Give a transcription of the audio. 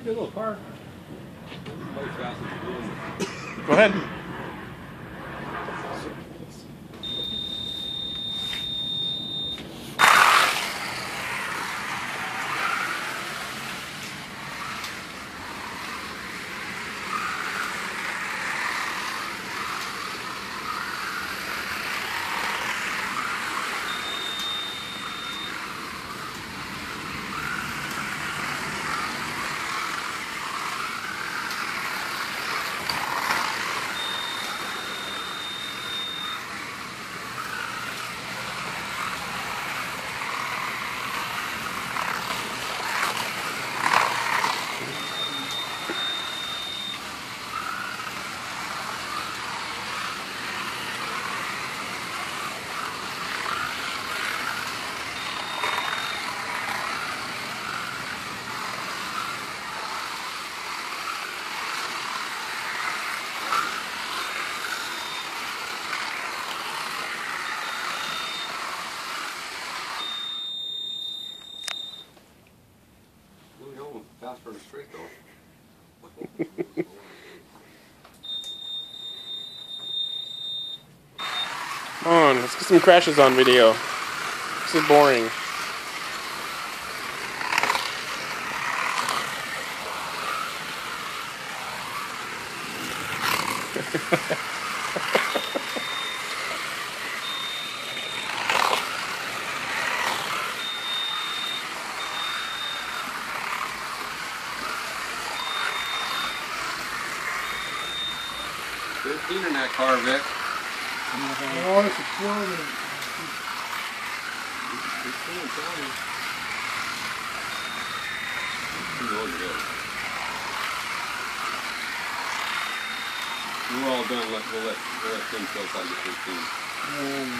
good little car. Go ahead. Fast for though. Come on, let's get some crashes on video. This is boring. Fifteen in that car, Vic. Oh, it's exploding. Fifteen, twenty. Really good. We're all done. Let, we'll let we'll let Tim inside the fifteen. Um,